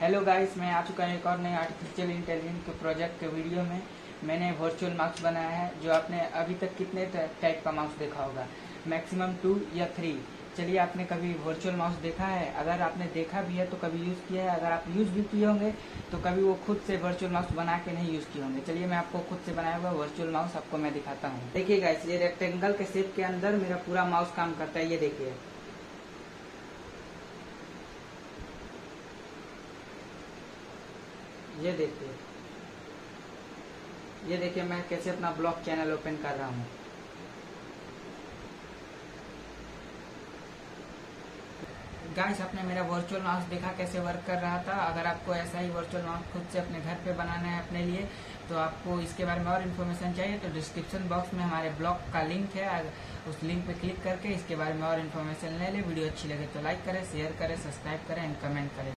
Hello guys मैं आ चुका हूँ एक और नए आर्टिफिशियल इंटेलिजेंस के प्रोजेक्ट के वीडियो में। मैंने वर्चुअल माउस बनाया है, जो आपने अभी तक कितने टाइप का माउस देखा होगा? मैक्सिमम टू या थ्री चलिए, आपने कभी वर्चुअल माउस देखा है? अगर आपने देखा भी है तो कभी यूज़ किया है? अगर आप यूज़ भी किए होंगे तो कभी वो खुद से वर्चुअल माउस बना के नहीं यूज़ किए होंगे। चलिए, मैं आपको खुद से बनाया हुआ वर्चुअल माउस आपको मैं दिखाता हूँ। देखिए गाइस ये रेक्टेंगल के शेप के अंदर मेरा पूरा माउस काम करता है। ये देखिए। ये देखिए। ये देखिए, मैं कैसे अपना ब्लॉग चैनल ओपन कर रहा हूँ। गाइस आपने मेरा वर्चुअल माउस देखा कैसे वर्क कर रहा था? अगर आपको ऐसा ही वर्चुअल माउस खुद से अपने घर पे बनाना है अपने लिए तो आपको इसके बारे में और इन्फॉर्मेशन चाहिए तो डिस्क्रिप्शन बॉक्स में हमारे ब्लॉग का लिंक है। उस लिंक पे क्लिक करके इसके बारे में और इन्फॉर्मेशन ले ले। वीडियो अच्छी लगे तो लाइक करें शेयर करें सब्सक्राइब करें एंड कमेंट करें।